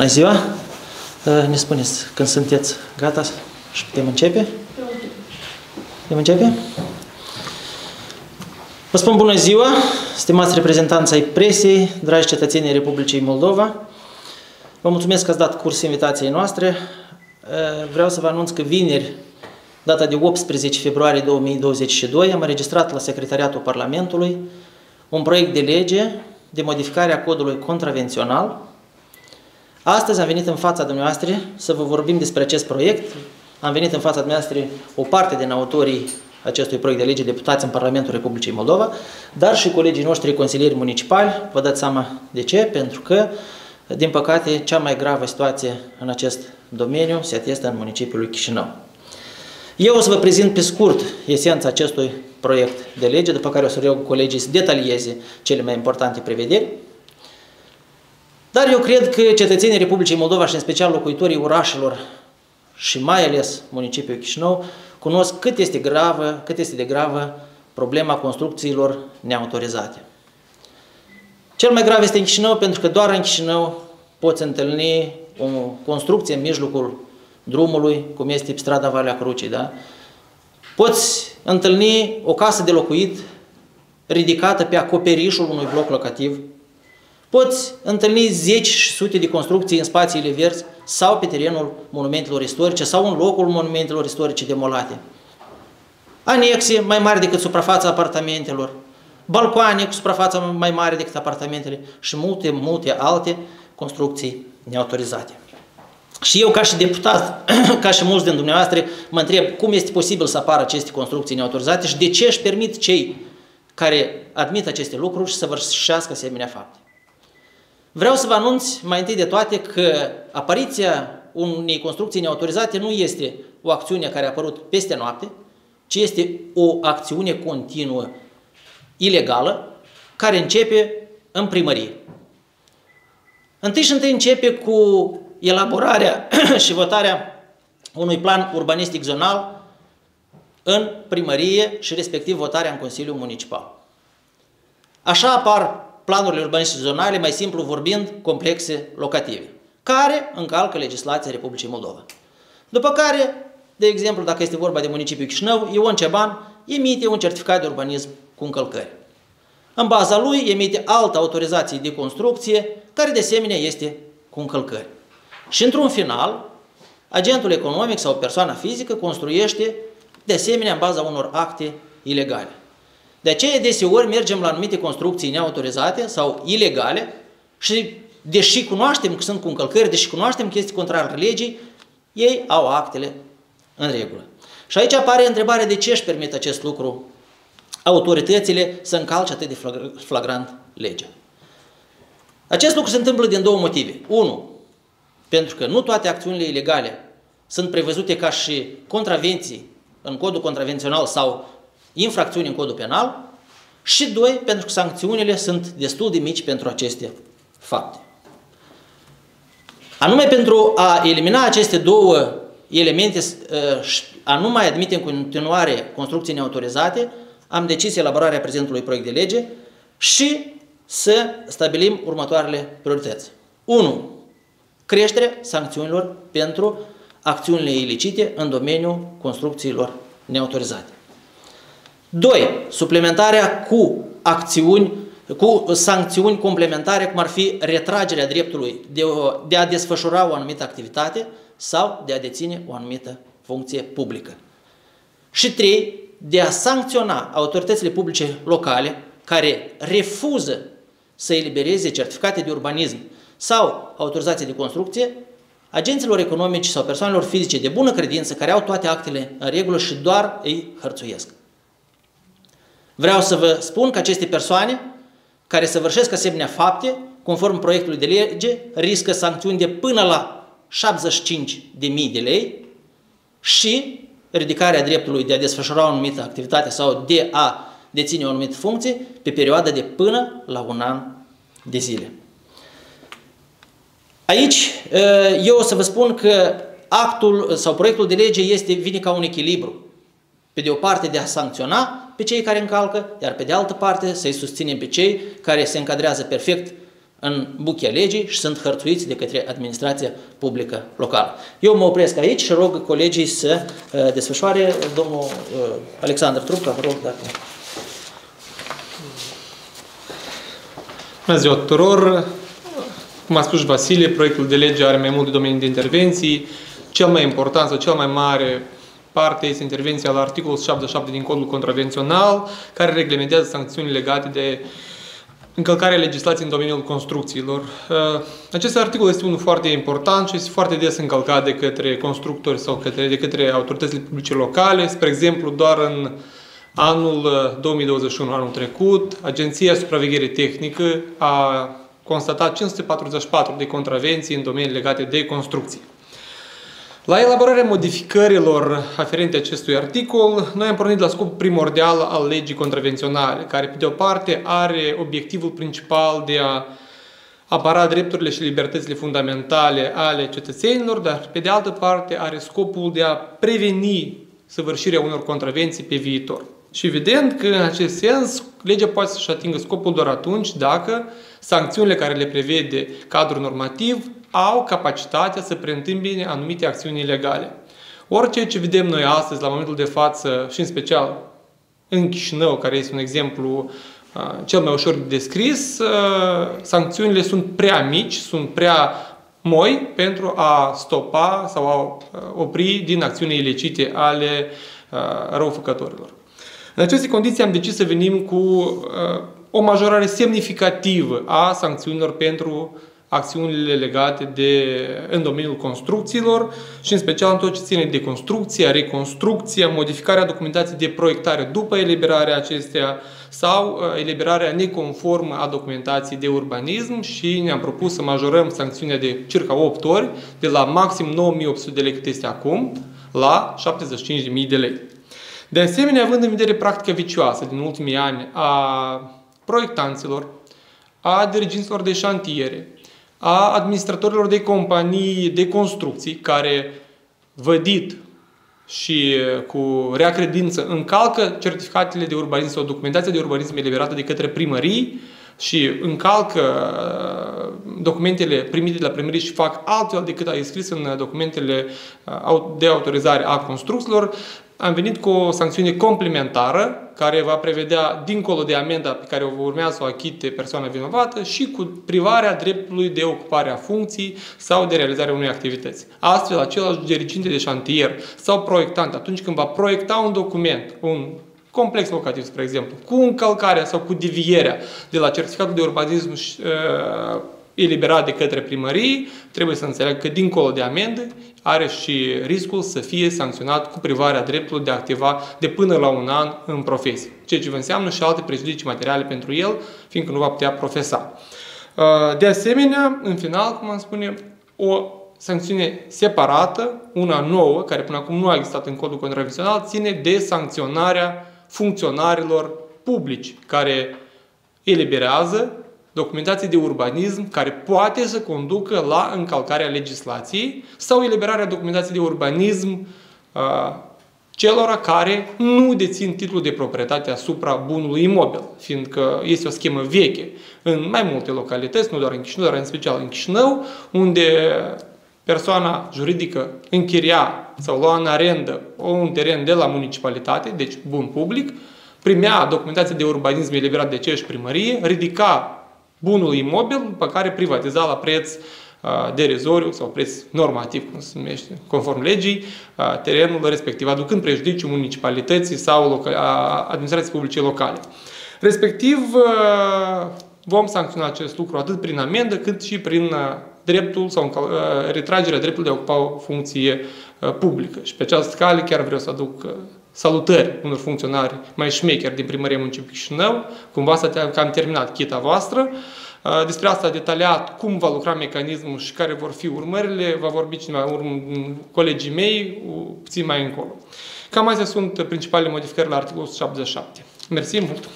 Bună ziua! Uh, ne spuneți când sunteți gata și putem începe? Putem începe? Vă spun bună ziua, stimați reprezentanți ai presei, dragi cetățenii Republicii Moldova. Vă mulțumesc că ați dat curs invitației noastre. Uh, vreau să vă anunț că vineri, data de 18 februarie 2022, am înregistrat la Secretariatul Parlamentului un proiect de lege de modificare a codului contravențional Astăzi am venit în fața dumneavoastră să vă vorbim despre acest proiect. Am venit în fața dumneavoastră o parte din autorii acestui proiect de lege deputați în Parlamentul Republicii Moldova, dar și colegii noștri consilieri municipali. Vă dați seama de ce? Pentru că, din păcate, cea mai gravă situație în acest domeniu se atestă în municipiul Chișinău. Eu o să vă prezint pe scurt esența acestui proiect de lege, după care o să rog colegii să detalieze cele mai importante prevederi. Dar eu cred că cetățenii Republicii Moldova și în special locuitorii orașelor și mai ales municipiul Chișinău cunosc cât este gravă, cât este de gravă problema construcțiilor neautorizate. Cel mai grav este în Chișinău pentru că doar în Chișinău poți întâlni o construcție în mijlocul drumului, cum este strada Valea Crucii, da? Poți întâlni o casă de locuit ridicată pe acoperișul unui bloc locativ, Poți întâlni zeci și sute de construcții în spațiile verzi sau pe terenul monumentelor istorice sau în locul monumentelor istorice demolate. Anexe mai mari decât suprafața apartamentelor, balcoane cu suprafața mai mare decât apartamentele și multe, multe alte construcții neautorizate. Și eu, ca și deputat, ca și mulți din dumneavoastră, mă întreb cum este posibil să apară aceste construcții neautorizate și de ce își permit cei care admit aceste lucruri și să vârșească asemenea fapte. Vreau să vă anunț mai întâi de toate că apariția unei construcții neautorizate nu este o acțiune care a apărut peste noapte, ci este o acțiune continuă, ilegală, care începe în primărie. Întâi și întâi începe cu elaborarea și votarea unui plan urbanistic zonal în primărie și respectiv votarea în Consiliul Municipal. Așa apar planurile urbanistice zonale, mai simplu vorbind, complexe locative, care încalcă legislația Republicii Moldova. După care, de exemplu, dacă este vorba de municipiul Chișinău, Ion Ceban emite un certificat de urbanism cu încălcări. În baza lui emite altă autorizație de construcție, care de asemenea este cu încălcări. Și într-un final, agentul economic sau persoana fizică construiește de asemenea în baza unor acte ilegale. De aceea deseori mergem la anumite construcții neautorizate sau ilegale și deși cunoaștem că sunt cu încălcări, deși cunoaștem că este contrar legii, ei au actele în regulă. Și aici apare întrebarea de ce își permit acest lucru autoritățile să încalce atât de flagrant legea. Acest lucru se întâmplă din două motive. Unu, pentru că nu toate acțiunile ilegale sunt prevăzute ca și contravenții în codul contravențional sau infracțiuni în codul penal și doi, pentru că sancțiunile sunt destul de mici pentru aceste fapte. Anume pentru a elimina aceste două elemente, uh, a nu mai admite în continuare construcții neautorizate, am decis elaborarea prezentului proiect de lege și să stabilim următoarele priorități. 1. Creșterea sancțiunilor pentru acțiunile ilicite în domeniul construcțiilor neautorizate. 2. Suplimentarea cu acțiuni, cu sancțiuni complementare, cum ar fi retragerea dreptului de, de a desfășura o anumită activitate sau de a deține o anumită funcție publică. Și 3. De a sancționa autoritățile publice locale care refuză să elibereze certificate de urbanism sau autorizație de construcție agenților economici sau persoanelor fizice de bună credință care au toate actele în regulă și doar îi hărțuiesc. Vreau să vă spun că aceste persoane care săvârșesc asemenea fapte, conform proiectului de lege, riscă sancțiuni de până la 75.000 de lei și ridicarea dreptului de a desfășura o anumită activitate sau de a deține o anumită funcție pe perioadă de până la un an de zile. Aici eu o să vă spun că actul sau proiectul de lege este, vine ca un echilibru. Pe de o parte de a sancționa pe cei care încalcă, iar pe de altă parte să-i susținem pe cei care se încadrează perfect în buchea legii și sunt hărțuiți de către administrația publică locală. Eu mă opresc aici și rog colegii să uh, desfășoare. Domnul uh, Alexandru Trupca, vă rog dacă... Bună ziua tuturor! Cum a spus Vasile, proiectul de lege are mai multe domenii de intervenții. Cel mai important sau cel mai mare parte este intervenția la articolul 77 din Codul Contravențional, care reglementează sancțiuni legate de încălcarea legislației în domeniul construcțiilor. Uh, acest articol este unul foarte important și este foarte des încălcat de către constructori sau către, de către autoritățile publice locale. Spre exemplu, doar în anul 2021, uh, anul trecut, Agenția Supraveghere Tehnică a constatat 544 de contravenții în domenii legate de construcții. La elaborarea modificărilor aferente acestui articol, noi am pornit la scopul primordial al legii contravenționale, care, pe de o parte, are obiectivul principal de a apăra drepturile și libertățile fundamentale ale cetățenilor, dar, pe de altă parte, are scopul de a preveni săvârșirea unor contravenții pe viitor. Și evident că, în acest sens, legea poate să-și atingă scopul doar atunci dacă sancțiunile care le prevede cadrul normativ au capacitatea să preîntâmpine anumite acțiuni ilegale. Orice ce vedem noi astăzi, la momentul de față, și în special în Chișinău, care este un exemplu uh, cel mai ușor de descris, uh, sancțiunile sunt prea mici, sunt prea moi pentru a stopa sau a uh, opri din acțiuni ilicite ale răufăcătorilor. În aceste condiții am decis să venim cu o majorare semnificativă a sancțiunilor pentru acțiunile legate de, în domeniul construcțiilor și în special în tot ce ține de construcția, reconstrucția, modificarea documentației de proiectare după eliberarea acesteia sau uh, eliberarea neconformă a documentației de urbanism și ne-am propus să majorăm sancțiunea de circa 8 ori, de la maxim 9800 de lei cât este acum, la 75.000 de lei. De asemenea, având în vedere practica vicioasă din ultimii ani a proiectanților, a diriginților de șantiere, a administratorilor de companii de construcții care vădit și cu rea credință încalcă certificatele de urbanism sau documentația de urbanism eliberată de către primării și încalcă documentele primite de la primărie și fac altfel decât a scris în documentele de autorizare a construcțiilor, am venit cu o sancțiune complementară care va prevedea, dincolo de amenda pe care o urmează să o achite persoana vinovată, și cu privarea dreptului de ocupare a funcții sau de realizarea unei activități. Astfel, același diriginte de șantier sau proiectant, atunci când va proiecta un document, un complex locativ, spre exemplu, cu încălcarea sau cu divierea de la certificatul de urbanism uh, eliberat de către primărie, trebuie să înțeleagă că dincolo de amendă are și riscul să fie sancționat cu privarea dreptului de a activa de până la un an în profesie, ceea ce vă înseamnă și alte prejudicii materiale pentru el, fiindcă nu va putea profesa. Uh, de asemenea, în final, cum am spune, o sancțiune separată, una nouă, care până acum nu a existat în codul contravențional, ține de sancționarea funcționarilor publici care eliberează documentație de urbanism care poate să conducă la încălcarea legislației sau eliberarea documentației de urbanism uh, celor care nu dețin titlul de proprietate asupra bunului imobil, fiindcă este o schemă veche în mai multe localități, nu doar în Chișinău, dar în special în Chișinău, unde persoana juridică închiria sau lua în arendă un teren de la municipalitate, deci bun public, primea documentația de urbanism eliberat de aceeași primărie, ridica bunul imobil pe care privatiza la preț derizoriu sau preț normativ, cum se numește, conform legii, terenul respectiv, aducând prejudiciu municipalității sau administrației publice locale. Respectiv, vom sancționa acest lucru atât prin amendă, cât și prin dreptul sau retragerea dreptului de a ocupa o funcție publică. Și pe această cale chiar vreau să aduc salutări unor funcționari mai șmecheri din primăria municipiului Chișinău, cumva să că am terminat chita voastră. Uh, despre asta detaliat, cum va lucra mecanismul și care vor fi urmările, va vorbi cineva, urm, colegii mei, puțin mai încolo. Cam astea sunt principalele modificări la articolul 77. Mersi mult!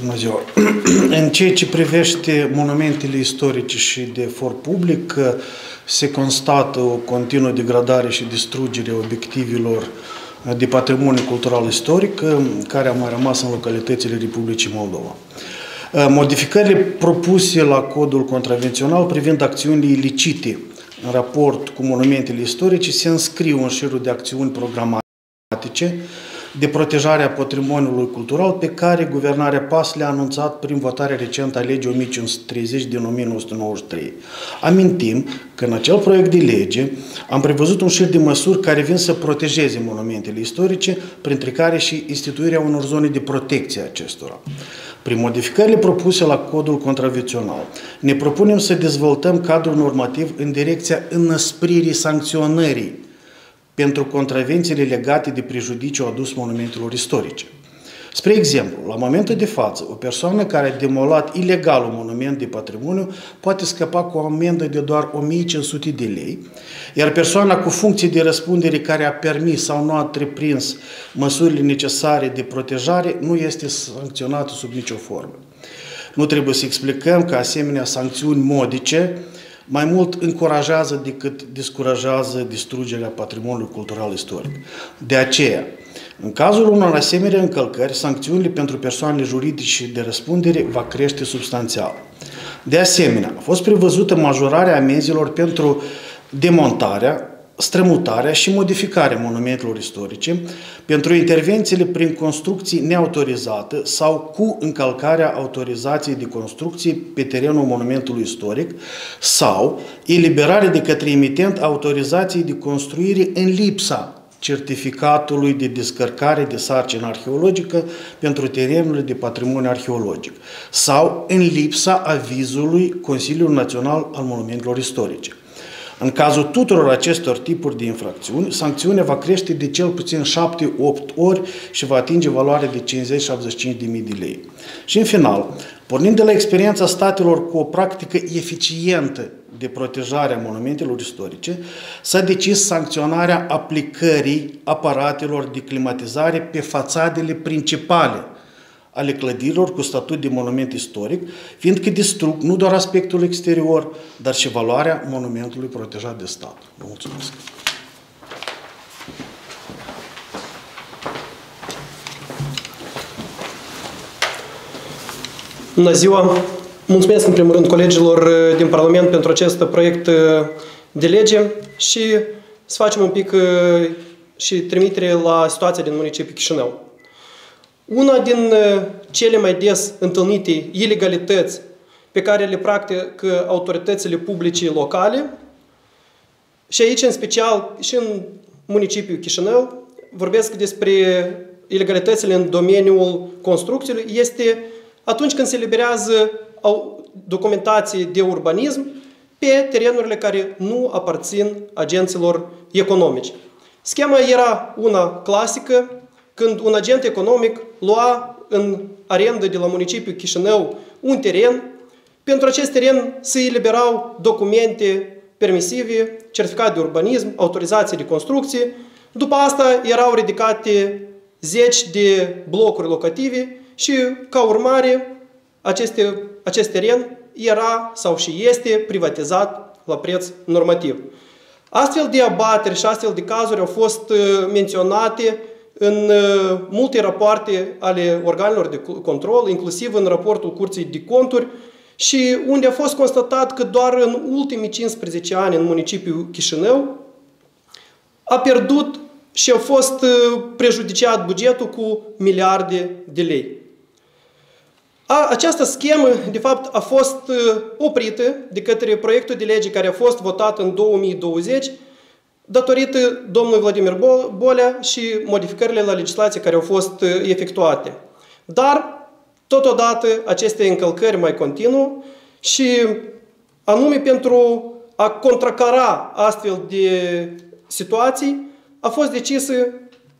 Bună ziua! În ceea ce privește monumentele istorice și de for public, se constată o continuă degradare și distrugere a obiectivelor de patrimoniu cultural istoric care a mai rămas în localitățile Republicii Moldova. Modificările propuse la codul contravențional privind acțiunile ilicite în raport cu monumentele istorice se înscriu în șirul de acțiuni programatice de protejare a patrimoniului cultural pe care Guvernarea PAS le-a anunțat prin votarea recentă a legii 1530 din 1993. Amintim că în acel proiect de lege am prevăzut un șir de măsuri care vin să protejeze monumentele istorice, printre care și instituirea unor zone de protecție a acestora. Prin modificările propuse la codul contravențional, ne propunem să dezvoltăm cadrul normativ în direcția înăspririi sancționării pentru contravențiile legate de prejudiciu adus monumentelor istorice. Spre exemplu, la momentul de față, o persoană care a demolat ilegal un monument de patrimoniu poate scăpa cu o amendă de doar 1500 de lei, iar persoana cu funcție de răspundere care a permis sau nu a întreprins măsurile necesare de protejare nu este sancționată sub nicio formă. Nu trebuie să explicăm că asemenea sancțiuni modice mai mult încurajează decât descurajează distrugerea patrimoniului cultural istoric. De aceea, în cazul unor asemenea încălcări, sancțiunile pentru persoanele juridice de răspundere va crește substanțial. De asemenea, a fost prevăzută majorarea amenzilor pentru demontarea, strămutarea și modificarea monumentelor istorice pentru intervențiile prin construcții neautorizate sau cu încălcarea autorizației de construcție pe terenul monumentului istoric sau eliberare de către emitent autorizației de construire în lipsa certificatului de descărcare de sarcină arheologică pentru terenurile de patrimoniu arheologic sau în lipsa avizului Consiliului Național al Monumentelor Istorice. În cazul tuturor acestor tipuri de infracțiuni, sancțiunea va crește de cel puțin 7-8 ori și va atinge valoare de 50-75 de mii de lei. Și în final, pornind de la experiența statelor cu o practică eficientă de protejare a monumentelor istorice, s-a decis sancționarea aplicării aparatelor de climatizare pe fațadele principale ale clădirilor cu statut de monument istoric, fiindcă distrug nu doar aspectul exterior, dar și valoarea monumentului protejat de stat. Vă mulțumesc! Bună ziua! Mulțumesc în primul rând colegilor uh, din Parlament pentru acest proiect uh, de lege și să facem un pic uh, și trimitere la situația din municipiul Chișinău. Una din uh, cele mai des întâlnite ilegalități pe care le practică autoritățile publice locale și aici în special și în municipiul Chișinău vorbesc despre ilegalitățile în domeniul construcțiilor este atunci când se eliberează documentație de urbanism pe terenurile care nu aparțin agenților economici. Schema era una clasică, când un agent economic lua în arendă de la municipiul Chișinău un teren, pentru acest teren se eliberau documente permisive, certificat de urbanism, autorizații de construcție, după asta erau ridicate zeci de blocuri locative și, ca urmare, aceste, acest teren era sau și este privatizat la preț normativ. Astfel de abateri și astfel de cazuri au fost uh, menționate în uh, multe rapoarte ale organelor de control, inclusiv în raportul Curții de Conturi, și unde a fost constatat că doar în ultimii 15 ani în municipiul Chișinău a pierdut și a fost uh, prejudiciat bugetul cu miliarde de lei. A, această schemă, de fapt, a fost uh, oprită de către proiectul de lege care a fost votat în 2020 datorită domnului Vladimir Bolea și modificările la legislație care au fost uh, efectuate. Dar, totodată, aceste încălcări mai continuă și anume pentru a contracara astfel de situații, a fost decis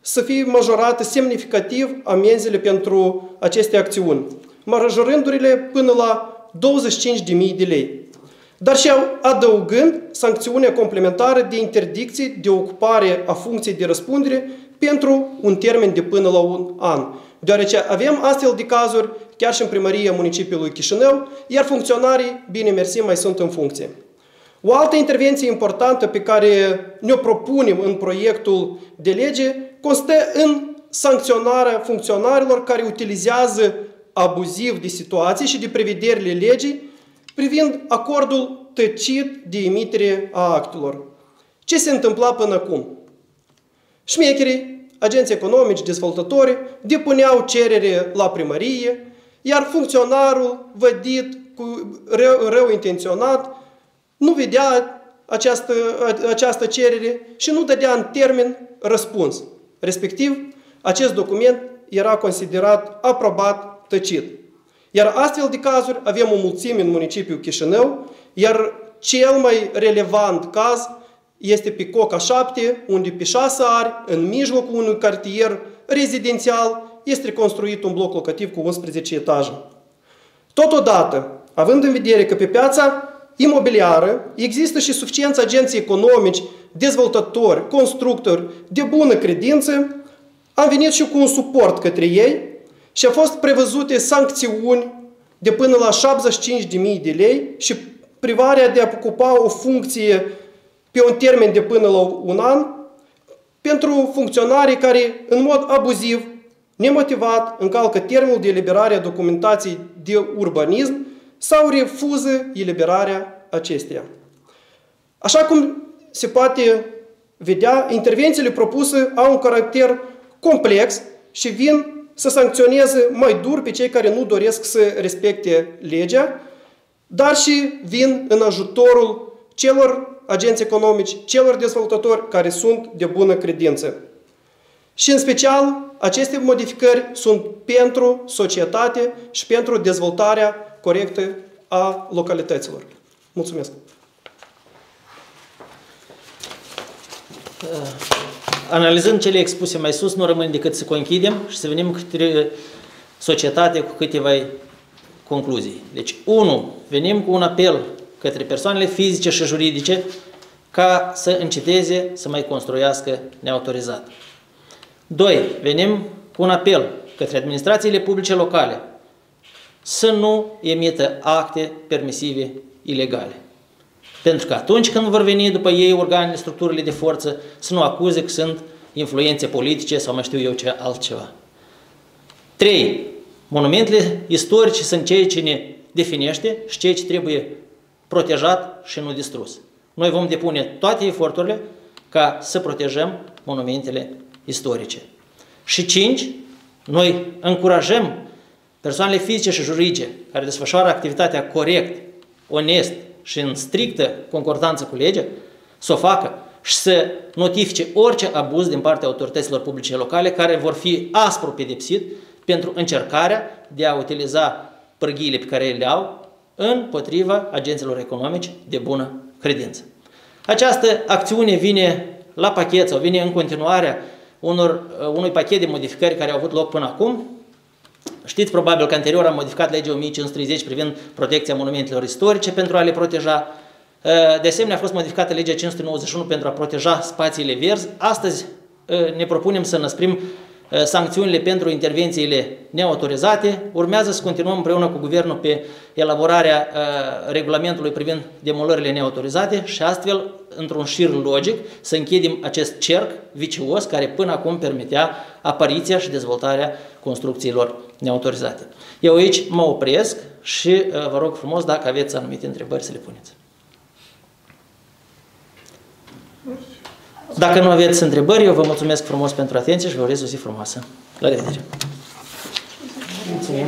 să fie majorate semnificativ amenziile pentru aceste acțiuni, majorându-le până la 25.000 de lei dar și adăugând sancțiunea complementară de interdicție de ocupare a funcției de răspundere pentru un termen de până la un an. Deoarece avem astfel de cazuri chiar și în primăria municipiului Chișinău, iar funcționarii, bine mersi, mai sunt în funcție. O altă intervenție importantă pe care ne-o propunem în proiectul de lege constă în sancționarea funcționarilor care utilizează abuziv de situații și de prevederile legii privind acordul tăcit de emitere a actelor. Ce se întâmpla până acum? Șmecherii, agenții economici, dezvoltatori, depuneau cerere la primărie, iar funcționarul vădit cu rău, rău intenționat nu vedea această, această cerere și nu dădea în termen răspuns. Respectiv, acest document era considerat aprobat tăcit. Iar astfel de cazuri avem o mulțime în municipiul Chișinău, iar cel mai relevant caz este pe Coca 7, unde pe 6 ari, în mijlocul unui cartier rezidențial, este construit un bloc locativ cu 11 etaje. Totodată, având în vedere că pe piața imobiliară există și suficienți agenții economici, dezvoltatori, constructori de bună credință, am venit și cu un suport către ei și a fost prevăzute sancțiuni de până la 75.000 de lei și privarea de a ocupa o funcție pe un termen de până la un an pentru funcționarii care, în mod abuziv, nemotivat, încalcă termenul de eliberare a documentației de urbanism sau refuză eliberarea acesteia. Așa cum se poate vedea, intervențiile propuse au un caracter complex și vin să sancționeze mai dur pe cei care nu doresc să respecte legea, dar și vin în ajutorul celor agenți economici, celor dezvoltatori care sunt de bună credință. Și în special, aceste modificări sunt pentru societate și pentru dezvoltarea corectă a localităților. Mulțumesc! Analizând cele expuse mai sus, nu rămâne decât să conchidem și să venim către societate cu câteva concluzii. Deci, unu, venim cu un apel către persoanele fizice și juridice ca să înceteze să mai construiască neautorizat. Doi, venim cu un apel către administrațiile publice locale să nu emită acte permisive ilegale. Pentru că atunci când vor veni după ei organele, structurile de forță, să nu acuze că sunt influențe politice sau mai știu eu ce altceva. 3. Monumentele istorice sunt cei ce ne definește și cei ce trebuie protejat și nu distrus. Noi vom depune toate eforturile ca să protejăm monumentele istorice. Și 5. Noi încurajăm persoanele fizice și juridice care desfășoară activitatea corect, onest, și în strictă concordanță cu legea, să o facă și să notifice orice abuz din partea autorităților publice locale care vor fi aspru pedepsit pentru încercarea de a utiliza pârghiile pe care le au împotriva agenților economici de bună credință. Această acțiune vine la pachet sau vine în continuarea unor, unui pachet de modificări care au avut loc până acum Știți probabil că anterior am modificat legea 1530 privind protecția monumentelor istorice pentru a le proteja. Ă, de asemenea, a fost modificată legea 591 pentru a proteja spațiile verzi. Astăzi ă, ne propunem să năsprim ă, sancțiunile pentru intervențiile neautorizate. Urmează să continuăm împreună cu Guvernul pe elaborarea regulamentului privind demolările neautorizate și astfel, într-un șir logic, să închidem acest cerc vicios care până acum permitea apariția și dezvoltarea construcțiilor neautorizate. Eu aici mă opresc și uh, vă rog frumos dacă aveți anumite întrebări să le puneți. Dacă nu aveți întrebări, eu vă mulțumesc frumos pentru atenție și vă urez o zi frumoasă. La revedere! Mulțumim!